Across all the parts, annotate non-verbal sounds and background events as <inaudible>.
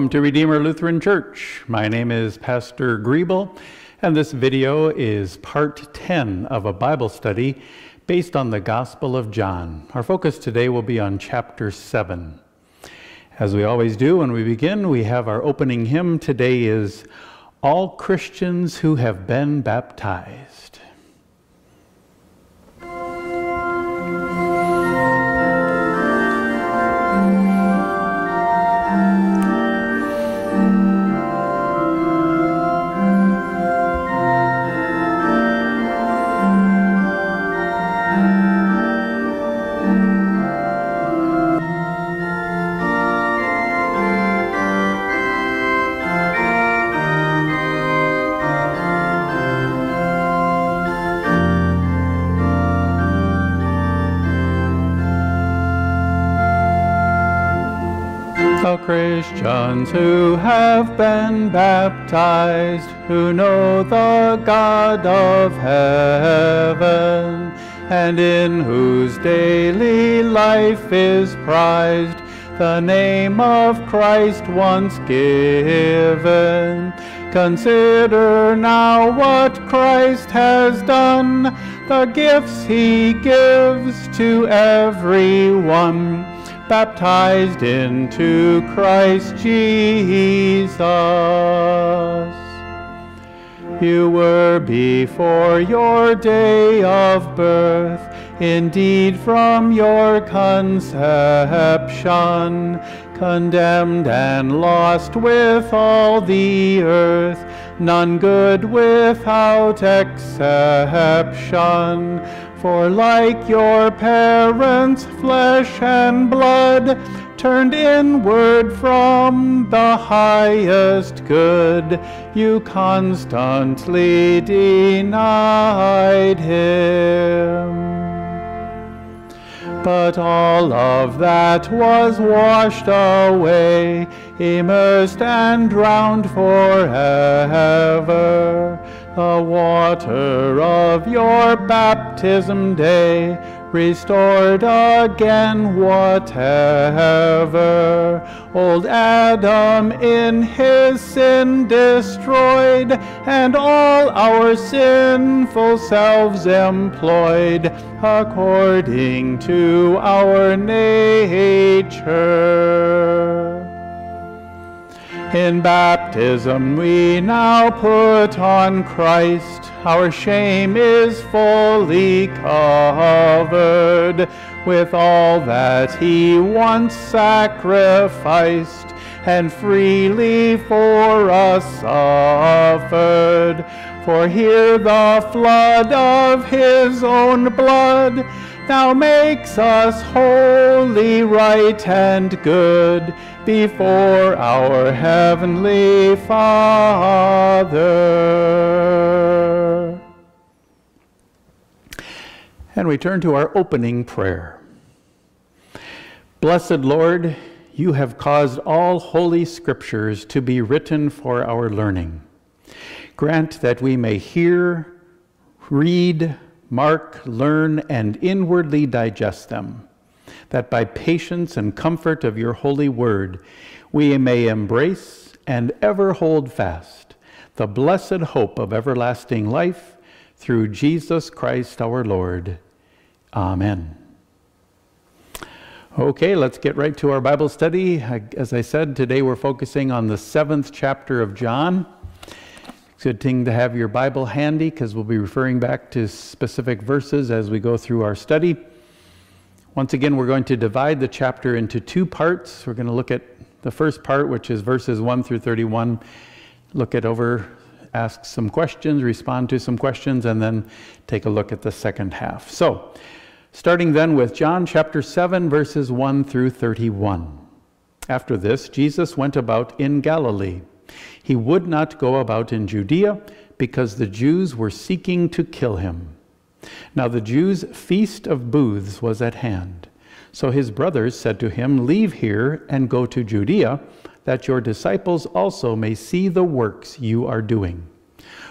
Welcome to Redeemer Lutheran Church. My name is Pastor Griebel, and this video is part 10 of a Bible study based on the Gospel of John. Our focus today will be on chapter 7. As we always do when we begin, we have our opening hymn. Today is All Christians Who Have Been Baptized. Christians who have been baptized, who know the God of heaven, and in whose daily life is prized the name of Christ once given. Consider now what Christ has done, the gifts he gives to everyone baptized into Christ Jesus. You were before your day of birth, indeed from your conception, condemned and lost with all the earth, none good without exception. For like your parents, flesh and blood, turned inward from the highest good, you constantly denied him. But all of that was washed away, immersed and drowned forever the water of your baptism day, restored again whatever old Adam in his sin destroyed, and all our sinful selves employed according to our nature. In baptism we now put on Christ. Our shame is fully covered with all that he once sacrificed and freely for us suffered. For here the flood of his own blood now makes us holy, right, and good before our Heavenly Father. And we turn to our opening prayer. Blessed Lord, you have caused all holy scriptures to be written for our learning. Grant that we may hear, read, mark, learn, and inwardly digest them that by patience and comfort of your holy word, we may embrace and ever hold fast the blessed hope of everlasting life through Jesus Christ our Lord. Amen. Okay, let's get right to our Bible study. As I said, today we're focusing on the seventh chapter of John. It's a good thing to have your Bible handy because we'll be referring back to specific verses as we go through our study. Once again, we're going to divide the chapter into two parts. We're going to look at the first part, which is verses 1 through 31, look it over, ask some questions, respond to some questions, and then take a look at the second half. So, starting then with John chapter 7, verses 1 through 31. After this, Jesus went about in Galilee. He would not go about in Judea because the Jews were seeking to kill him. Now the Jews' feast of booths was at hand. So his brothers said to him, Leave here and go to Judea, that your disciples also may see the works you are doing.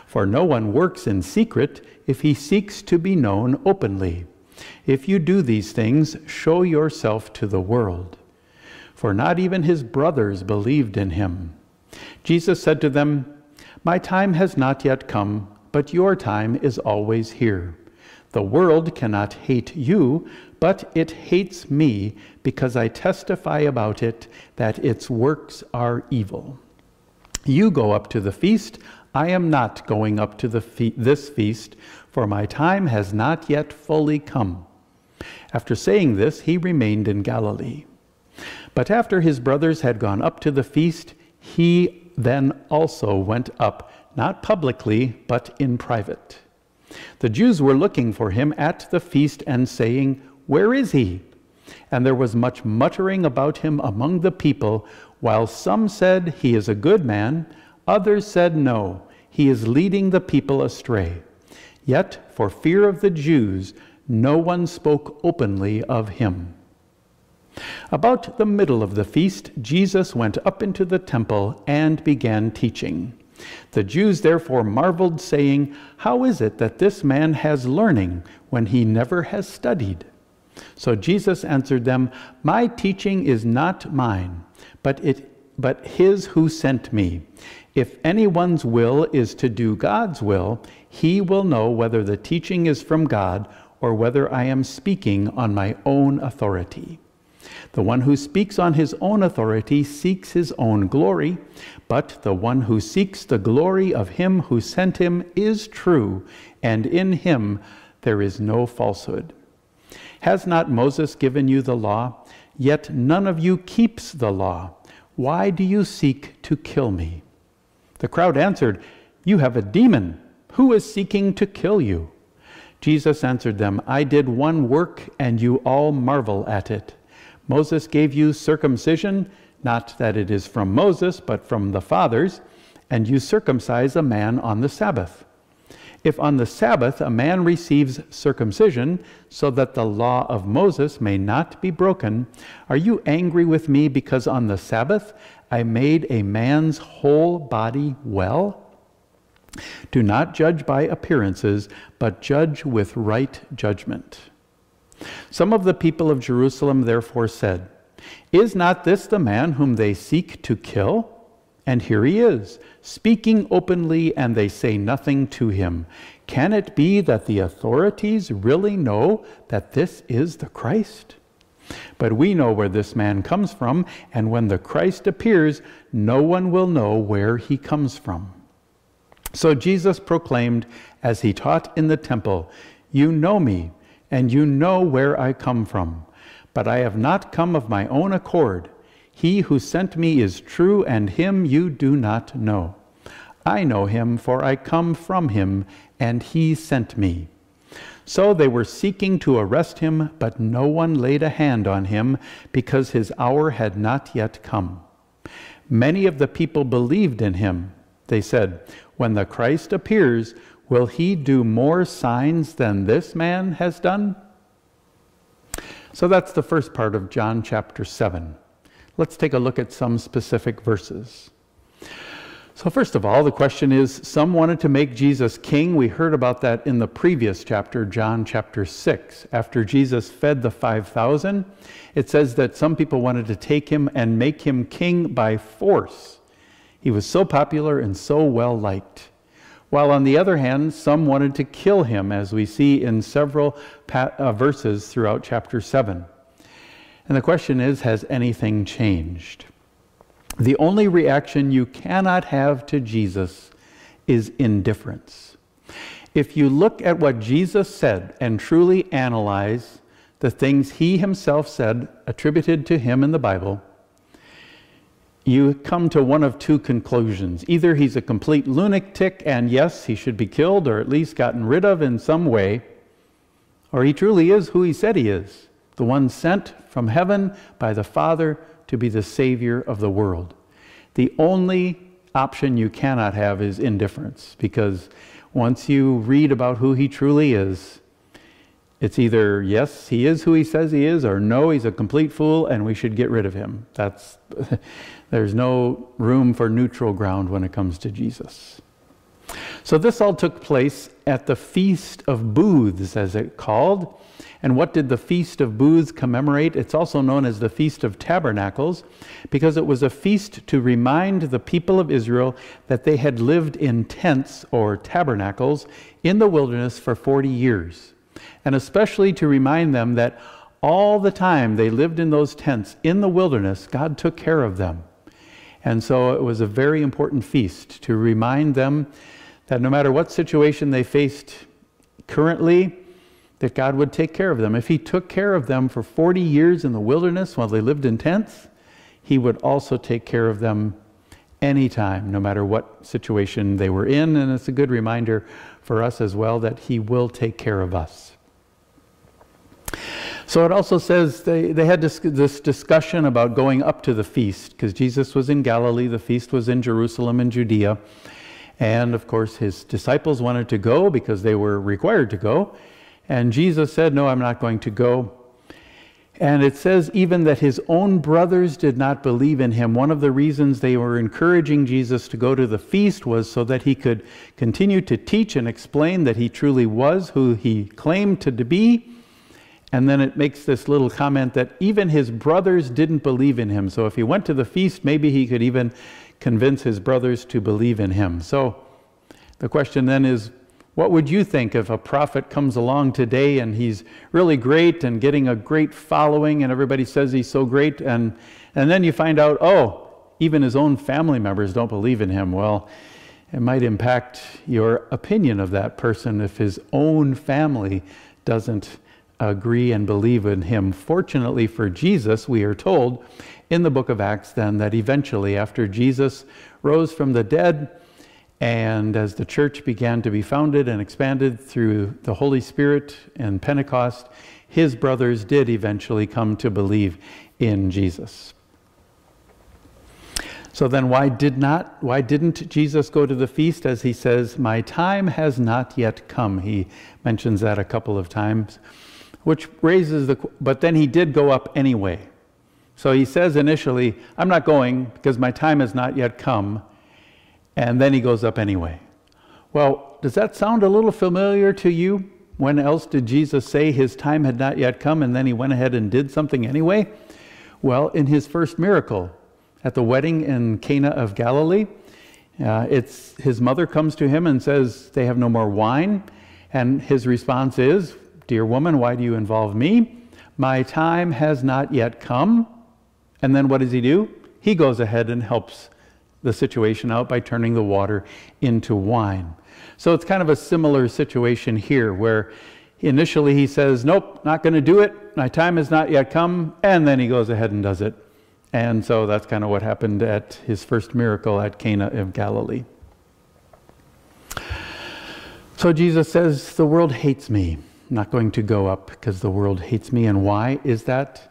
For no one works in secret if he seeks to be known openly. If you do these things, show yourself to the world. for not even his brothers believed in him. Jesus said to them, My time has not yet come, but your time is always here. The world cannot hate you, but it hates me because I testify about it that its works are evil. You go up to the feast. I am not going up to fe this feast, for my time has not yet fully come. After saying this, he remained in Galilee. But after his brothers had gone up to the feast, he then also went up, not publicly, but in private. The Jews were looking for him at the feast and saying, Where is he? And there was much muttering about him among the people, while some said, He is a good man, others said, No, he is leading the people astray. Yet, for fear of the Jews, no one spoke openly of him. About the middle of the feast, Jesus went up into the temple and began teaching. The Jews therefore marveled, saying, How is it that this man has learning when he never has studied? So Jesus answered them, My teaching is not mine, but, it, but his who sent me. If anyone's will is to do God's will, he will know whether the teaching is from God or whether I am speaking on my own authority. The one who speaks on his own authority seeks his own glory, but the one who seeks the glory of him who sent him is true, and in him there is no falsehood. Has not Moses given you the law? Yet none of you keeps the law. Why do you seek to kill me? The crowd answered, You have a demon. Who is seeking to kill you? Jesus answered them, I did one work, and you all marvel at it. Moses gave you circumcision, not that it is from Moses, but from the fathers, and you circumcise a man on the Sabbath. If on the Sabbath a man receives circumcision, so that the law of Moses may not be broken, are you angry with me because on the Sabbath I made a man's whole body well? Do not judge by appearances, but judge with right judgment. Some of the people of Jerusalem therefore said, Is not this the man whom they seek to kill? And here he is, speaking openly, and they say nothing to him. Can it be that the authorities really know that this is the Christ? But we know where this man comes from, and when the Christ appears, no one will know where he comes from. So Jesus proclaimed as he taught in the temple, You know me and you know where I come from. But I have not come of my own accord. He who sent me is true, and him you do not know. I know him, for I come from him, and he sent me. So they were seeking to arrest him, but no one laid a hand on him, because his hour had not yet come. Many of the people believed in him. They said, When the Christ appears, Will he do more signs than this man has done? So that's the first part of John chapter 7. Let's take a look at some specific verses. So, first of all, the question is some wanted to make Jesus king. We heard about that in the previous chapter, John chapter 6. After Jesus fed the 5,000, it says that some people wanted to take him and make him king by force. He was so popular and so well liked while on the other hand, some wanted to kill him, as we see in several uh, verses throughout chapter 7. And the question is has anything changed? The only reaction you cannot have to Jesus is indifference. If you look at what Jesus said and truly analyze the things he himself said attributed to him in the Bible, you come to one of two conclusions. Either he's a complete lunatic, and yes, he should be killed or at least gotten rid of in some way, or he truly is who he said he is the one sent from heaven by the Father to be the Savior of the world. The only option you cannot have is indifference, because once you read about who he truly is, it's either yes, he is who he says he is, or no, he's a complete fool and we should get rid of him. That's, <laughs> there's no room for neutral ground when it comes to Jesus. So this all took place at the Feast of Booths, as it called. And what did the Feast of Booths commemorate? It's also known as the Feast of Tabernacles because it was a feast to remind the people of Israel that they had lived in tents or tabernacles in the wilderness for 40 years. And especially to remind them that all the time they lived in those tents in the wilderness, God took care of them. And so it was a very important feast to remind them that no matter what situation they faced currently, that God would take care of them. If He took care of them for 40 years in the wilderness while they lived in tents, He would also take care of them anytime, no matter what situation they were in. And it's a good reminder for us as well that He will take care of us. So it also says they, they had this, this discussion about going up to the feast because Jesus was in Galilee, the feast was in Jerusalem and Judea. And of course, his disciples wanted to go because they were required to go. And Jesus said, No, I'm not going to go. And it says even that his own brothers did not believe in him. One of the reasons they were encouraging Jesus to go to the feast was so that he could continue to teach and explain that he truly was who he claimed to be. And then it makes this little comment that even his brothers didn't believe in him. So if he went to the feast, maybe he could even convince his brothers to believe in him. So the question then is what would you think if a prophet comes along today and he's really great and getting a great following and everybody says he's so great and and then you find out oh even his own family members don't believe in him well it might impact your opinion of that person if his own family doesn't agree and believe in him fortunately for Jesus we are told in the book of Acts then that eventually, after Jesus rose from the dead, and as the church began to be founded and expanded through the Holy Spirit and Pentecost, his brothers did eventually come to believe in Jesus. So then why did not why didn't Jesus go to the feast as he says my time has not yet come. He mentions that a couple of times which raises the but then he did go up anyway. So he says initially, I'm not going because my time has not yet come. And then he goes up anyway. Well, does that sound a little familiar to you? When else did Jesus say his time had not yet come and then he went ahead and did something anyway? Well, in his first miracle at the wedding in Cana of Galilee, uh, it's his mother comes to him and says they have no more wine, and his response is, "Dear woman, why do you involve me? My time has not yet come." And then what does he do? He goes ahead and helps the situation out by turning the water into wine. So it's kind of a similar situation here where initially he says, Nope, not going to do it. My time has not yet come. And then he goes ahead and does it. And so that's kind of what happened at his first miracle at Cana of Galilee. So Jesus says, The world hates me. Not going to go up because the world hates me. And why is that?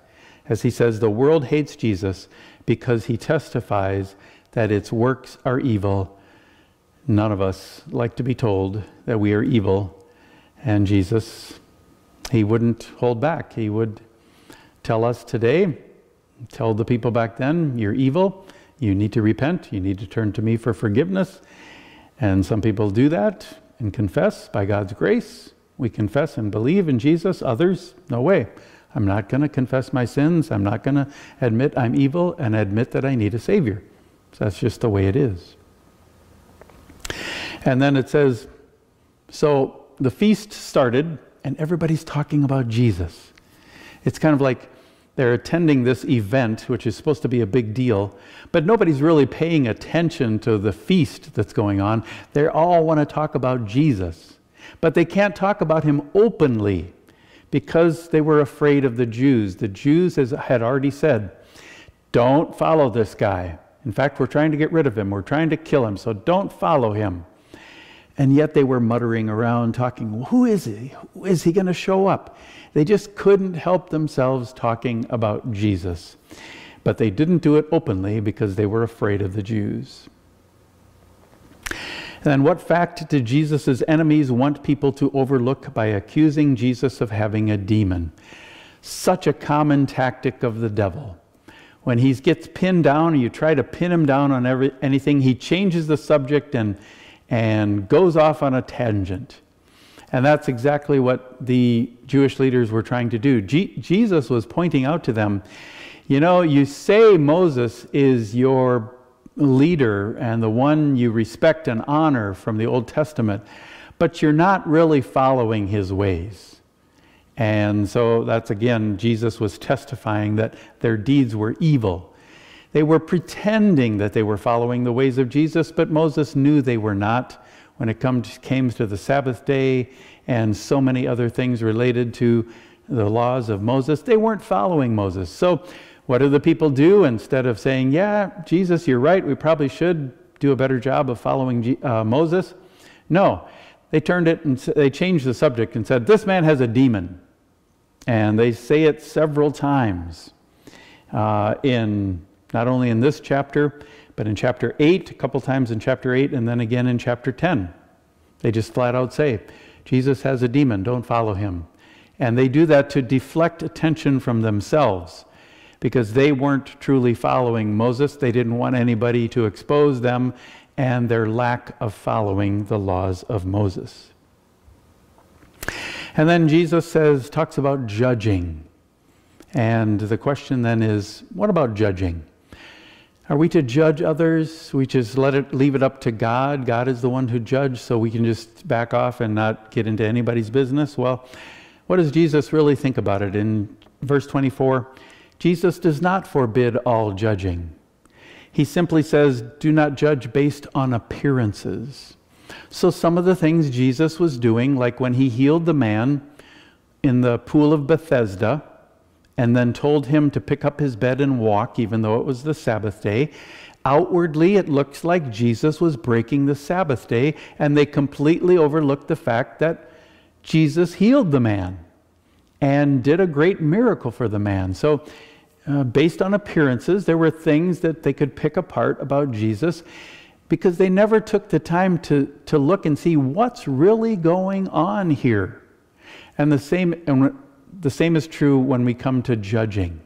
as he says, the world hates Jesus because he testifies that its works are evil. None of us like to be told that we are evil. And Jesus, he wouldn't hold back. He would tell us today, tell the people back then, you're evil. You need to repent. You need to turn to me for forgiveness. And some people do that and confess by God's grace. We confess and believe in Jesus. Others, no way. I'm not going to confess my sins. I'm not going to admit I'm evil and admit that I need a Savior. So that's just the way it is. And then it says, so the feast started, and everybody's talking about Jesus. It's kind of like they're attending this event, which is supposed to be a big deal, but nobody's really paying attention to the feast that's going on. They all want to talk about Jesus, but they can't talk about him openly because they were afraid of the Jews. The Jews as had already said, Don't follow this guy. In fact, we're trying to get rid of him. We're trying to kill him, so don't follow him. And yet they were muttering around, talking, Who is he? Is he going to show up? They just couldn't help themselves talking about Jesus. But they didn't do it openly because they were afraid of the Jews. And then, what fact did Jesus' enemies want people to overlook by accusing Jesus of having a demon? Such a common tactic of the devil. When he gets pinned down, you try to pin him down on every, anything, he changes the subject and, and goes off on a tangent. And that's exactly what the Jewish leaders were trying to do. G- Jesus was pointing out to them, you know, you say Moses is your leader and the one you respect and honor from the Old Testament, but you're not really following his ways. And so that's again, Jesus was testifying that their deeds were evil. They were pretending that they were following the ways of Jesus, but Moses knew they were not when it comes, came to the Sabbath day and so many other things related to the laws of Moses. They weren't following Moses. So, what do the people do? Instead of saying, Yeah, Jesus, you're right, we probably should do a better job of following uh, Moses? No, they turned it and they changed the subject and said, This man has a demon. And they say it several times uh, in not only in this chapter, but in chapter 8, a couple times in chapter 8, and then again in chapter 10. They just flat out say, Jesus has a demon, don't follow him. And they do that to deflect attention from themselves because they weren't truly following Moses. They didn't want anybody to expose them and their lack of following the laws of Moses. And then Jesus says, talks about judging. And the question then is, what about judging? Are we to judge others? We just let it leave it up to God. God is the one who judges, so we can just back off and not get into anybody's business. Well, what does Jesus really think about it? In verse 24, Jesus does not forbid all judging. He simply says, Do not judge based on appearances. So, some of the things Jesus was doing, like when he healed the man in the pool of Bethesda, and then told him to pick up his bed and walk, even though it was the Sabbath day, outwardly it looks like Jesus was breaking the Sabbath day, and they completely overlooked the fact that Jesus healed the man and did a great miracle for the man. So, uh, based on appearances, there were things that they could pick apart about Jesus because they never took the time to, to look and see what's really going on here. And the same, and the same is true when we come to judging.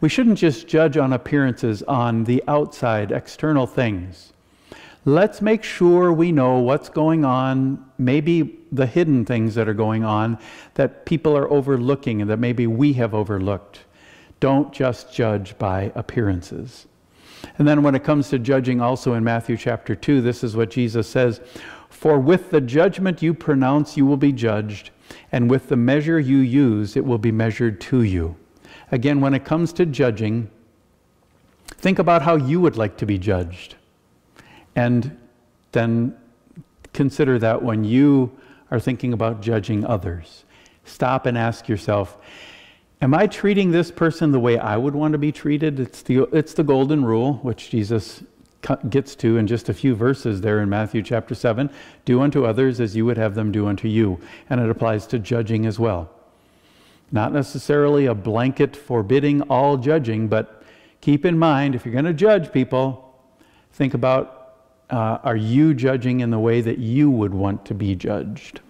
We shouldn't just judge on appearances, on the outside, external things. Let's make sure we know what's going on, maybe the hidden things that are going on that people are overlooking and that maybe we have overlooked. Don't just judge by appearances. And then when it comes to judging, also in Matthew chapter 2, this is what Jesus says For with the judgment you pronounce, you will be judged, and with the measure you use, it will be measured to you. Again, when it comes to judging, think about how you would like to be judged. And then consider that when you are thinking about judging others. Stop and ask yourself, Am I treating this person the way I would want to be treated? It's the, it's the golden rule, which Jesus gets to in just a few verses there in Matthew chapter 7. Do unto others as you would have them do unto you. And it applies to judging as well. Not necessarily a blanket forbidding all judging, but keep in mind if you're going to judge people, think about uh, are you judging in the way that you would want to be judged?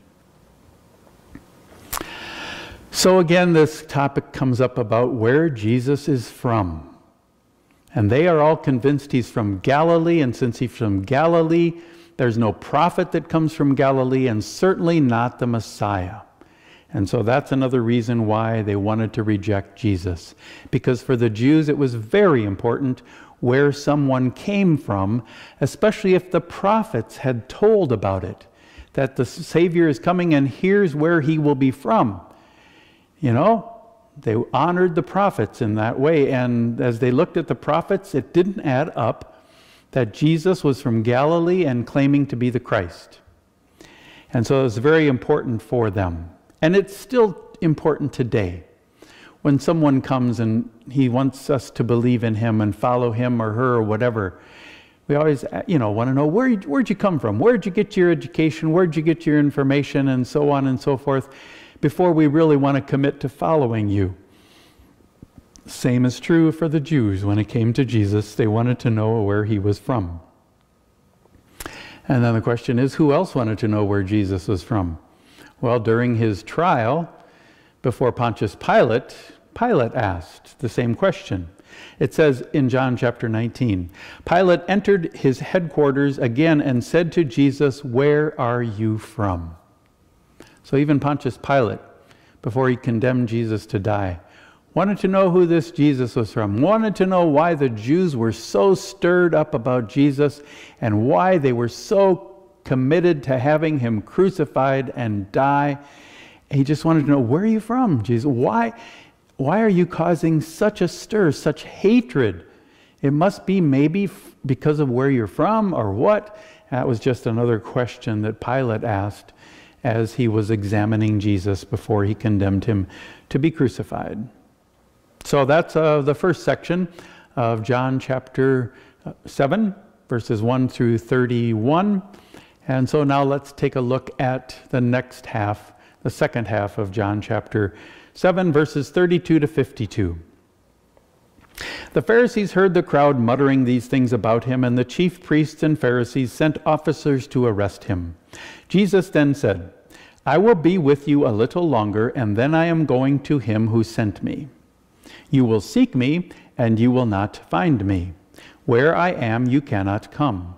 So again, this topic comes up about where Jesus is from. And they are all convinced he's from Galilee, and since he's from Galilee, there's no prophet that comes from Galilee, and certainly not the Messiah. And so that's another reason why they wanted to reject Jesus. Because for the Jews, it was very important where someone came from, especially if the prophets had told about it, that the Savior is coming and here's where he will be from. You know, they honored the prophets in that way. And as they looked at the prophets, it didn't add up that Jesus was from Galilee and claiming to be the Christ. And so it was very important for them. And it's still important today. When someone comes and he wants us to believe in him and follow him or her or whatever, we always, uh, you know, want to know where, where'd you come from? Where'd you get your education? Where'd you get your information? And so on and so forth before we really want to commit to following you. Same is true for the Jews. When it came to Jesus, they wanted to know where he was from. And then the question is who else wanted to know where Jesus was from? Well, during his trial before Pontius Pilate, Pilate asked the same question. It says in John chapter 19 Pilate entered his headquarters again and said to Jesus, Where are you from? So even Pontius Pilate, before he condemned Jesus to die, wanted to know who this Jesus was from, wanted to know why the Jews were so stirred up about Jesus and why they were so committed to having him crucified and die. He just wanted to know, where are you from, Jesus? Why, why are you causing such a stir, such hatred? It must be maybe because of where you're from or what? That was just another question that Pilate asked as he was examining Jesus before he condemned him to be crucified. So that's uh, the first section of John chapter uh, 7, verses 1 through 31. And so now let's take a look at the next half, the second half of John chapter 7, verses 32 to 52. The Pharisees heard the crowd muttering these things about him, and the chief priests and Pharisees sent officers to arrest him. Jesus then said, I will be with you a little longer, and then I am going to him who sent me. You will seek me, and you will not find me. Where I am, you cannot come.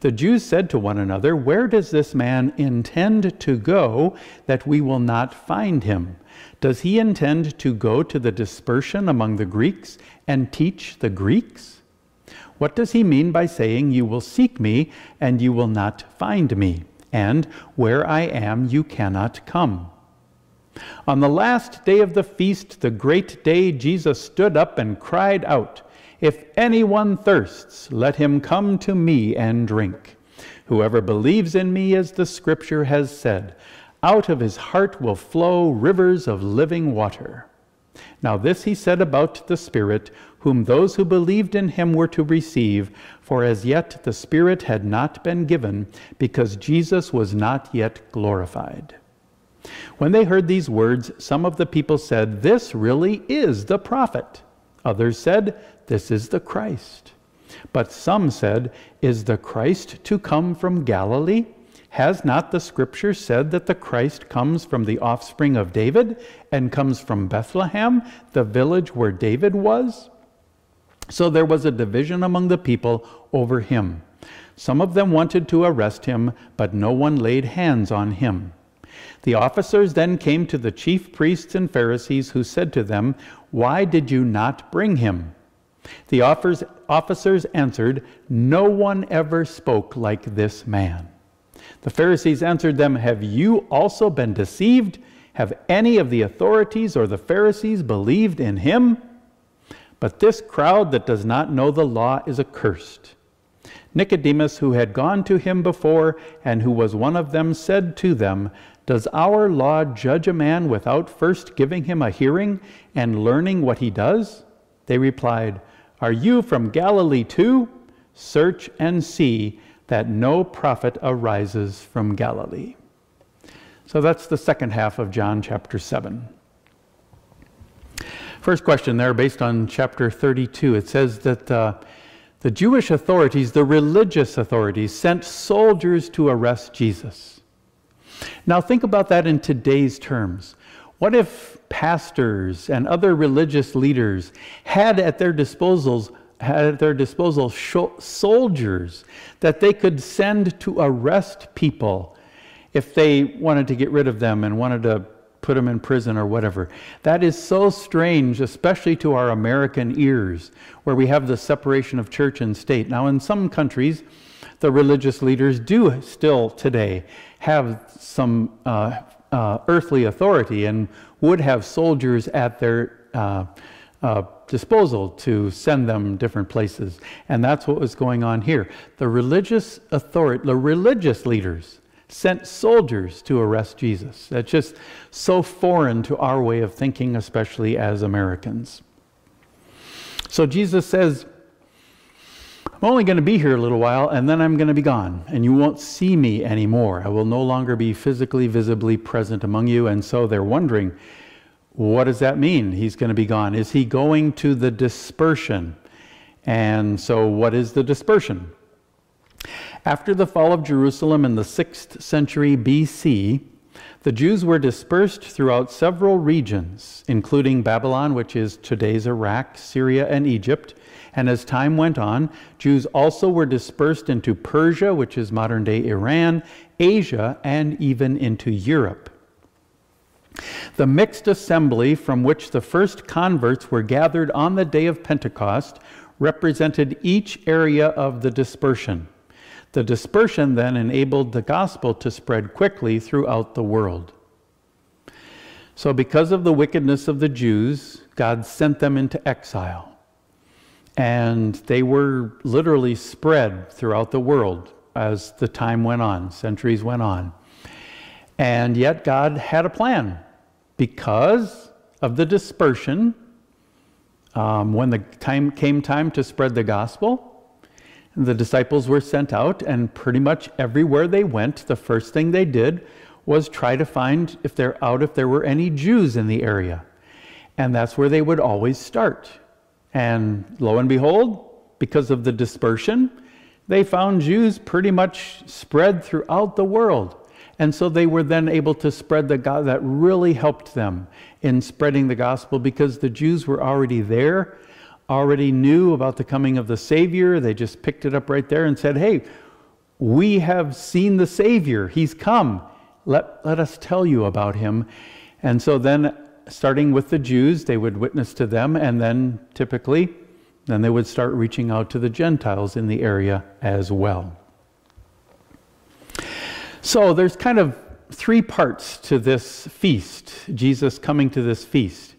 The Jews said to one another, Where does this man intend to go that we will not find him? Does he intend to go to the dispersion among the Greeks and teach the Greeks? What does he mean by saying, You will seek me, and you will not find me? And where I am, you cannot come. On the last day of the feast, the great day, Jesus stood up and cried out, If anyone thirsts, let him come to me and drink. Whoever believes in me, as the scripture has said, out of his heart will flow rivers of living water. Now, this he said about the Spirit, whom those who believed in him were to receive, for as yet the Spirit had not been given, because Jesus was not yet glorified. When they heard these words, some of the people said, This really is the prophet. Others said, This is the Christ. But some said, Is the Christ to come from Galilee? Has not the scripture said that the Christ comes from the offspring of David and comes from Bethlehem, the village where David was? So there was a division among the people over him. Some of them wanted to arrest him, but no one laid hands on him. The officers then came to the chief priests and Pharisees, who said to them, Why did you not bring him? The officers answered, No one ever spoke like this man. The Pharisees answered them, Have you also been deceived? Have any of the authorities or the Pharisees believed in him? But this crowd that does not know the law is accursed. Nicodemus, who had gone to him before and who was one of them, said to them, does our law judge a man without first giving him a hearing and learning what he does? They replied, Are you from Galilee too? Search and see that no prophet arises from Galilee. So that's the second half of John chapter 7. First question there, based on chapter 32, it says that uh, the Jewish authorities, the religious authorities, sent soldiers to arrest Jesus. Now, think about that in today's terms. What if pastors and other religious leaders had at their disposals had at their disposal soldiers that they could send to arrest people if they wanted to get rid of them and wanted to put them in prison or whatever. That is so strange, especially to our American ears, where we have the separation of church and state. Now, in some countries, the religious leaders do still today have some uh, uh, earthly authority and would have soldiers at their uh, uh, disposal to send them different places. And that's what was going on here. The religious authority, the religious leaders sent soldiers to arrest Jesus. That's just so foreign to our way of thinking, especially as Americans. So Jesus says, I'm only going to be here a little while and then I'm going to be gone and you won't see me anymore. I will no longer be physically, visibly present among you. And so they're wondering, what does that mean? He's going to be gone. Is he going to the dispersion? And so, what is the dispersion? After the fall of Jerusalem in the 6th century BC, The Jews were dispersed throughout several regions, including Babylon, which is today's Iraq, Syria, and Egypt. And as time went on, Jews also were dispersed into Persia, which is modern day Iran, Asia, and even into Europe. The mixed assembly from which the first converts were gathered on the day of Pentecost represented each area of the dispersion. The dispersion then enabled the gospel to spread quickly throughout the world. So, because of the wickedness of the Jews, God sent them into exile. And they were literally spread throughout the world as the time went on, centuries went on. And yet, God had a plan because of the dispersion. Um, when the time came time to spread the gospel, the disciples were sent out, and pretty much everywhere they went, the first thing they did was try to find if they're out if there were any Jews in the area. And that's where they would always start. And lo and behold, because of the dispersion, they found Jews pretty much spread throughout the world. And so they were then able to spread the God that really helped them in spreading the gospel because the Jews were already there already knew about the coming of the Savior. They just picked it up right there and said, Hey, we have seen the Savior. He's come. Let, let us tell you about him. And so then, starting with the Jews, they would witness to them, and then typically, then they would start reaching out to the Gentiles in the area as well. So there's kind of three parts to this feast, Jesus coming to this feast.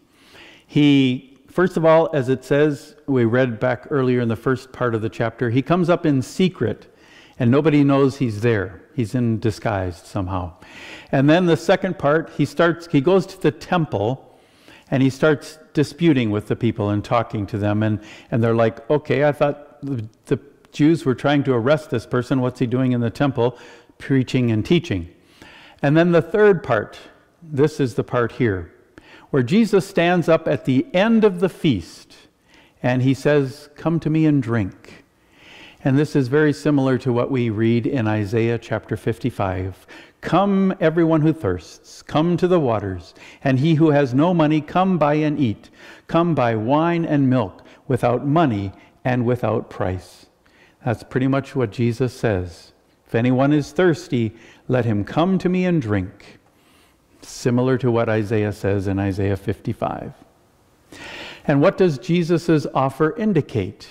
He First of all, as it says, we read back earlier in the first part of the chapter, he comes up in secret and nobody knows he's there. He's in disguise somehow. And then the second part, he starts he goes to the temple and he starts disputing with the people and talking to them and and they're like, "Okay, I thought the, the Jews were trying to arrest this person. What's he doing in the temple preaching and teaching?" And then the third part, this is the part here where Jesus stands up at the end of the feast and he says, Come to me and drink. And this is very similar to what we read in Isaiah chapter 55. Come, everyone who thirsts, come to the waters, and he who has no money, come buy and eat. Come buy wine and milk without money and without price. That's pretty much what Jesus says. If anyone is thirsty, let him come to me and drink similar to what Isaiah says in Isaiah 55. And what does Jesus' offer indicate?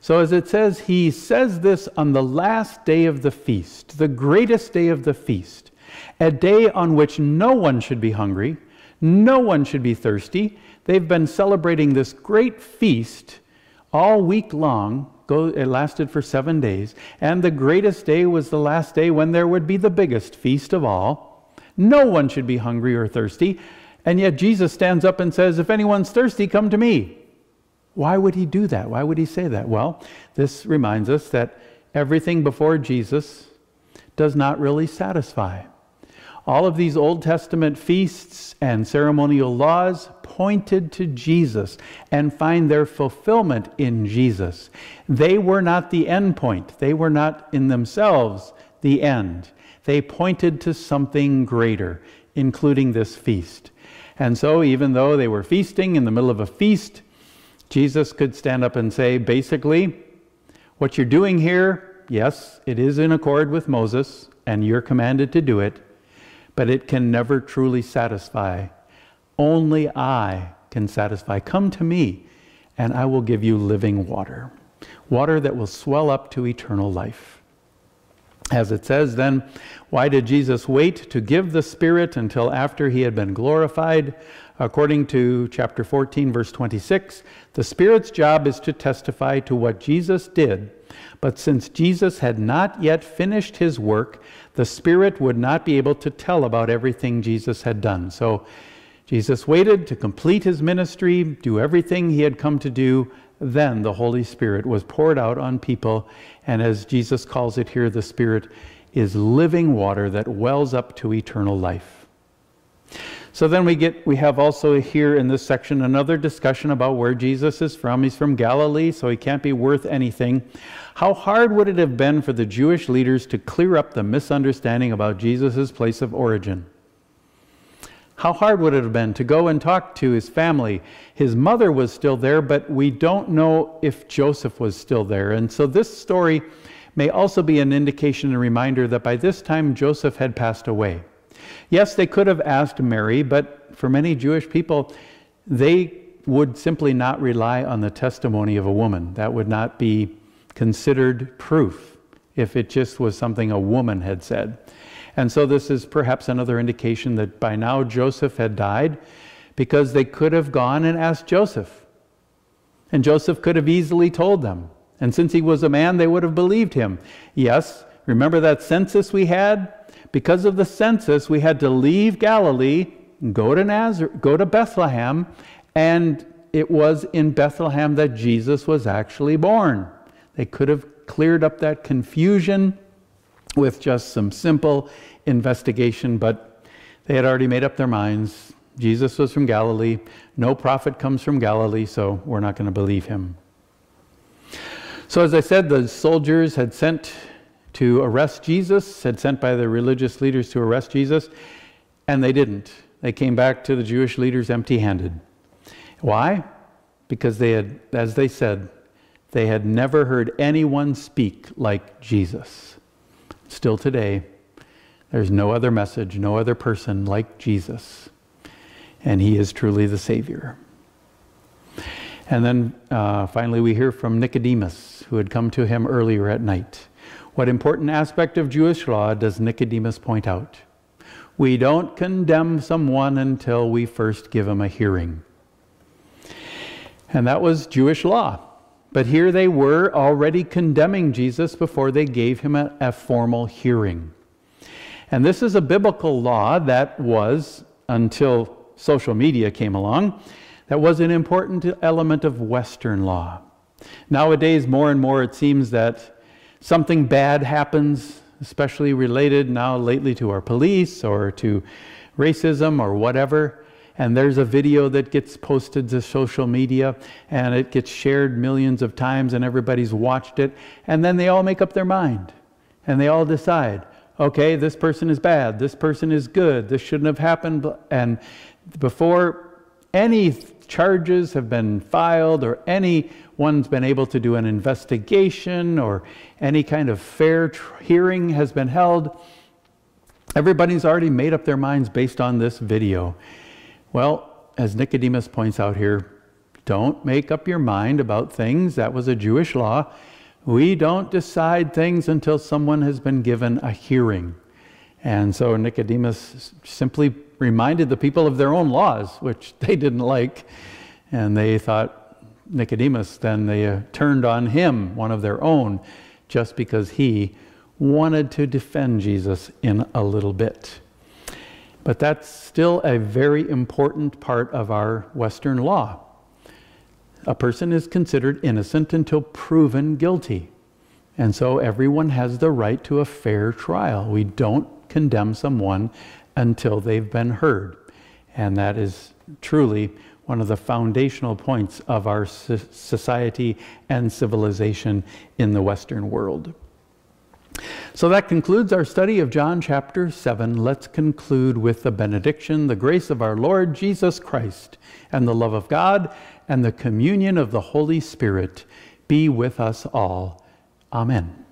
So, as it says, he says this on the last day of the feast, the greatest day of the feast, a day on which no one should be hungry, no one should be thirsty. They've been celebrating this great feast all week long. It lasted for seven days. And the greatest day was the last day when there would be the biggest feast of all. No one should be hungry or thirsty. And yet Jesus stands up and says, If anyone's thirsty, come to me. Why would he do that? Why would he say that? Well, this reminds us that everything before Jesus does not really satisfy. All of these Old Testament feasts and ceremonial laws pointed to Jesus and find their fulfillment in Jesus. They were not the end point, they were not in themselves the end. They pointed to something greater, including this feast. And so, even though they were feasting in the middle of a feast, Jesus could stand up and say, basically, what you're doing here, yes, it is in accord with Moses, and you're commanded to do it, but it can never truly satisfy. Only I can satisfy. Come to me, and I will give you living water, water that will swell up to eternal life. As it says, then, why did Jesus wait to give the Spirit until after he had been glorified? According to chapter 14, verse 26, the Spirit's job is to testify to what Jesus did. But since Jesus had not yet finished his work, the Spirit would not be able to tell about everything Jesus had done. So Jesus waited to complete his ministry, do everything he had come to do, then the Holy Spirit was poured out on people. And as Jesus calls it here, the Spirit is living water that wells up to eternal life. So then we get we have also here in this section another discussion about where Jesus is from. He's from Galilee, so he can't be worth anything. How hard would it have been for the Jewish leaders to clear up the misunderstanding about Jesus' place of origin? How hard would it have been to go and talk to his family? His mother was still there, but we don't know if Joseph was still there. And so this story may also be an indication and reminder that by this time Joseph had passed away. Yes, they could have asked Mary, but for many Jewish people, they would simply not rely on the testimony of a woman. That would not be considered proof if it just was something a woman had said. And so this is perhaps another indication that by now Joseph had died because they could have gone and asked Joseph. And Joseph could have easily told them. And since he was a man, they would have believed him. Yes, remember that census we had? Because of the census, we had to leave Galilee, go to Nazareth, go to Bethlehem, and it was in Bethlehem that Jesus was actually born. They could have cleared up that confusion with just some simple investigation, but they had already made up their minds. Jesus was from Galilee. No prophet comes from Galilee, so we're not going to believe him. So, as I said, the soldiers had sent to arrest Jesus, had sent by the religious leaders to arrest Jesus, and they didn't. They came back to the Jewish leaders empty handed. Why? Because they had, as they said, they had never heard anyone speak like Jesus. Still today, there's no other message, no other person like Jesus. And he is truly the Savior. And then uh, finally, we hear from Nicodemus, who had come to him earlier at night. What important aspect of Jewish law does Nicodemus point out? We don't condemn someone until we first give him a hearing. And that was Jewish law. But here they were already condemning Jesus before they gave him a, a, formal hearing. And this is a biblical law that was, until social media came along, that was an important element of Western law. Nowadays, more and more, it seems that something bad happens, especially related now lately to our police or to racism or whatever and there's a video that gets posted to social media and it gets shared millions of times and everybody's watched it and then they all make up their mind and they all decide okay this person is bad this person is good this shouldn't have happened and before any charges have been filed or anyone's been able to do an investigation or any kind of fair hearing has been held everybody's already made up their minds based on this video well, as Nicodemus points out here, don't make up your mind about things. That was a Jewish law. We don't decide things until someone has been given a hearing. And so Nicodemus simply reminded the people of their own laws, which <laughs> they didn't like. And they thought, Nicodemus, then they uh, turned on him, one of their own, just because he wanted to defend Jesus in a little bit. But that's still a very important part of our Western law. A person is considered innocent until proven guilty. And so everyone has the right to a fair trial. We don't condemn someone until they've been heard. And that is truly one of the foundational points of our society and civilization in the Western world. So that concludes our study of John chapter 7. Let's conclude with the benediction, the grace of our Lord Jesus Christ, and the love of God, and the communion of the Holy Spirit be with us all. Amen.